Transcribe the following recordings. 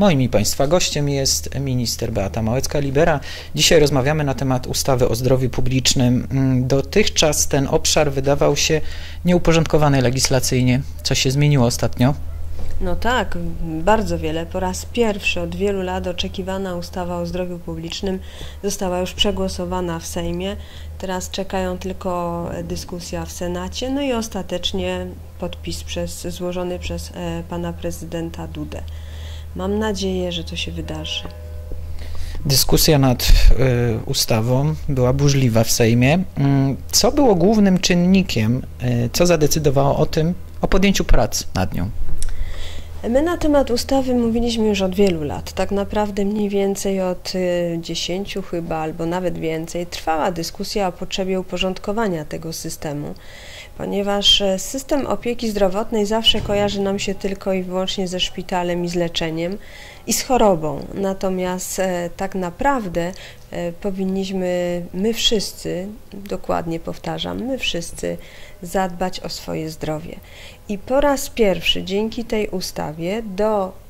Moim i Państwa gościem jest minister Beata Małecka-Libera. Dzisiaj rozmawiamy na temat ustawy o zdrowiu publicznym. Mm, Dotychczas ten obszar wydawał się nieuporządkowany legislacyjnie. Co się zmieniło ostatnio? No tak, bardzo wiele. Po raz pierwszy od wielu lat oczekiwana ustawa o zdrowiu publicznym została już przegłosowana w Sejmie. Teraz czekają tylko dyskusja w Senacie, no i ostatecznie podpis przez, złożony przez e, pana prezydenta Dudę. Mam nadzieję, że to się wydarzy. Dyskusja nad y, ustawą była burzliwa w Sejmie. Mm, Co było głównym czynnikiem, y, co zadecydowało o tym, o podjęciu prac nad nią? My na temat ustawy mówiliśmy już od wielu lat. Tak naprawdę mniej więcej od y, 10 chyba, albo nawet więcej, trwała dyskusja o potrzebie uporządkowania tego systemu, ponieważ e, system opieki zdrowotnej zawsze kojarzy nam się tylko i wyłącznie ze szpitalem i z leczeniem i z chorobą. Natomiast e, tak naprawdę e, powinniśmy my wszyscy, dokładnie powtarzam, my wszyscy zadbać o swoje zdrowie. I po raz pierwszy dzięki tej ustawie do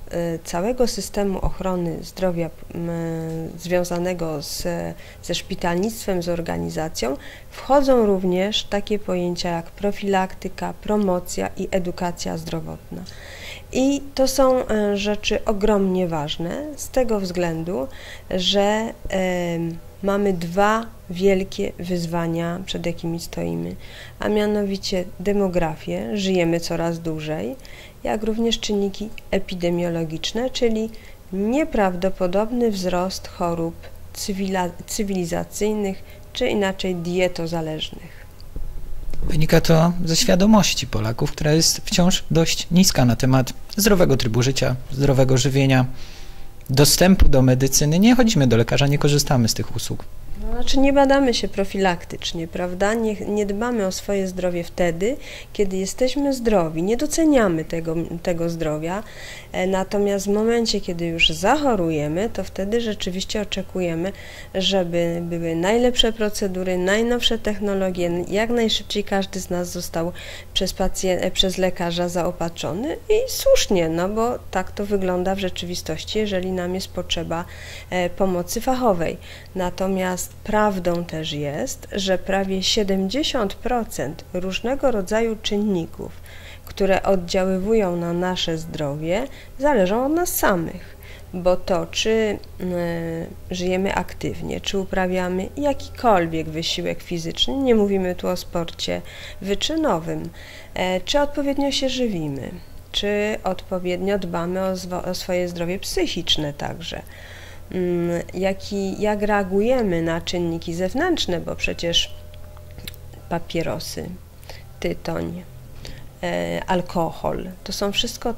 całego systemu ochrony zdrowia związanego z, ze szpitalnictwem, z organizacją wchodzą również takie pojęcia jak profilaktyka, promocja i edukacja zdrowotna. I to są e, rzeczy ogromnie ważne z tego względu, że mamy dwa wielkie wyzwania, przed jakimi stoimy, a mianowicie demografię, żyjemy coraz dłużej, jak również czynniki epidemiologiczne, czyli nieprawdopodobny wzrost chorób cywilizacyjnych, czy inaczej dietozależnych. Wynika to ze świadomości Polaków, która jest wciąż dość niska na temat zdrowego trybu życia, zdrowego żywienia, dostępu do medycyny. Nie chodzimy do lekarza, nie korzystamy z tych usług. Znaczy nie badamy się profilaktycznie, prawda? Nie, nie dbamy o swoje zdrowie wtedy, kiedy jesteśmy zdrowi. Nie doceniamy tego, tego zdrowia, e, natomiast w momencie, kiedy już zachorujemy, to wtedy rzeczywiście oczekujemy, żeby były najlepsze procedury, najnowsze technologie, jak najszybciej każdy z nas został przez, pacjent, przez lekarza zaopatrzony i słusznie, no bo tak to wygląda w rzeczywistości, jeżeli nam jest potrzeba e, pomocy fachowej. Natomiast prawdą też jest, że prawie 70% różnego rodzaju czynników, które oddziaływują na nasze zdrowie, zależą od nas samych. Bo to, czy y, żyjemy aktywnie, czy uprawiamy jakikolwiek wysiłek fizyczny, nie mówimy tu o sporcie wyczynowym, e, czy odpowiednio się żywimy, czy odpowiednio dbamy o, o swoje zdrowie psychiczne także jaki, jak reagujemy na czynniki zewnętrzne, bo przecież papierosy, tytoń, e, alkohol to są wszystko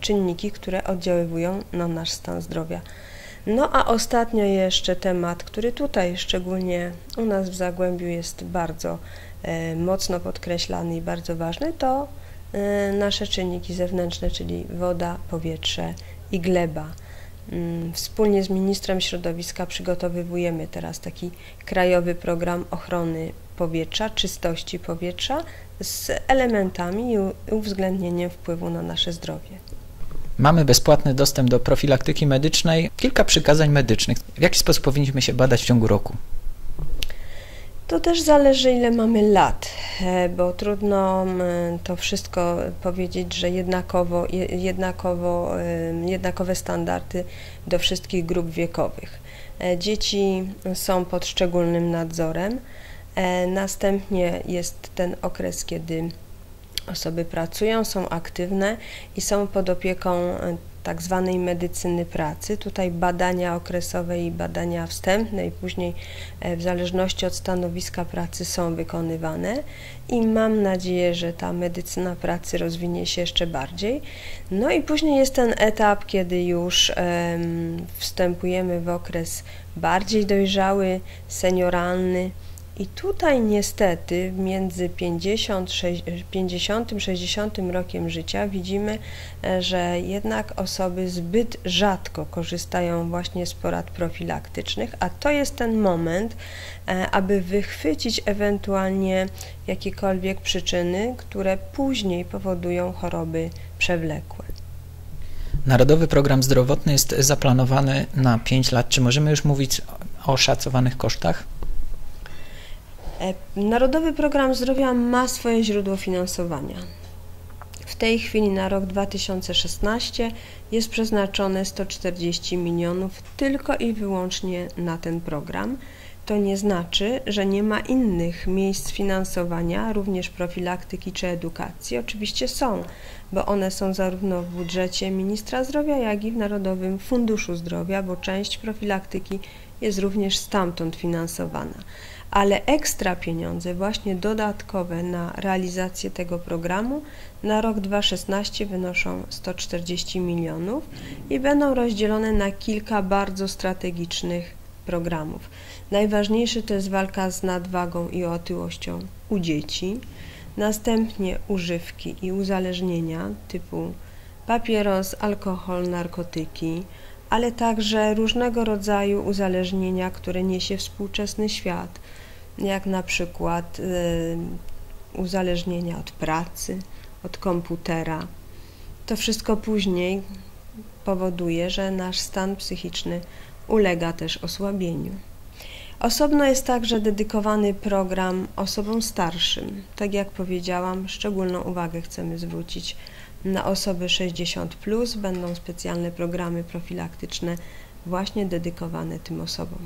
czynniki, które oddziaływują na nasz stan zdrowia. No a ostatnio jeszcze temat, który tutaj szczególnie u nas w Zagłębiu jest bardzo e, mocno podkreślany i bardzo ważny, to e, nasze czynniki zewnętrzne, czyli woda, powietrze i gleba. Mm, wspólnie z ministrem środowiska przygotowujemy teraz taki krajowy program ochrony powietrza, czystości powietrza z elementami i uwzględnieniem wpływu na nasze zdrowie. Mamy bezpłatny dostęp do profilaktyki medycznej, kilka przykazań medycznych. W jaki sposób powinniśmy się badać w ciągu roku? To też zależy, ile mamy lat, e, bo trudno to wszystko powiedzieć, że jednakowo, jednakowo, jednakowe standardy do wszystkich grup wiekowych. E, dzieci są pod szczególnym nadzorem. E, następnie jest ten okres, kiedy osoby pracują, są aktywne i są pod opieką tak zwanej medycyny pracy. Tutaj badania okresowe i badania wstępne i później e, w zależności od stanowiska pracy są wykonywane i mam nadzieję, że ta medycyna pracy rozwinie się jeszcze bardziej. No i później jest ten etap, kiedy już wstępujemy w okres bardziej dojrzały, senioralny, i tutaj niestety między 50, 50 60 rokiem życia widzimy, e, że jednak osoby zbyt rzadko korzystają właśnie z porad profilaktycznych, a to jest ten moment, e, aby wychwycić ewentualnie jakiekolwiek przyczyny, które później powodują choroby przewlekłe. Narodowy Program Zdrowotny jest zaplanowany na 5 lat. Czy możemy już mówić o szacowanych kosztach? E, Narodowy Program Zdrowia ma swoje źródło finansowania. W tej chwili na rok 2016 jest przeznaczone 140 milionów tylko i wyłącznie na ten program. To nie znaczy, że nie ma innych miejsc finansowania, również profilaktyki czy edukacji. Oczywiście są, bo one są zarówno w budżecie ministra zdrowia, jak i w Narodowym Funduszu Zdrowia, bo część profilaktyki jest również stamtąd finansowana ale ekstra pieniądze, właśnie dodatkowe na realizację tego programu na rok 2016 wynoszą 140 milionów i będą rozdzielone na kilka bardzo strategicznych programów. Najważniejszy to jest walka z nadwagą i otyłością u dzieci, następnie używki i uzależnienia typu papieros, alkohol, narkotyki, ale także różnego rodzaju uzależnienia, które niesie współczesny świat, jak na przykład y, uzależnienia od pracy, od komputera. To wszystko później powoduje, że nasz stan psychiczny ulega też osłabieniu. Osobno jest także dedykowany program osobom starszym. Tak jak powiedziałam, szczególną uwagę chcemy zwrócić na osoby 60. Będą specjalne programy profilaktyczne właśnie dedykowane tym osobom.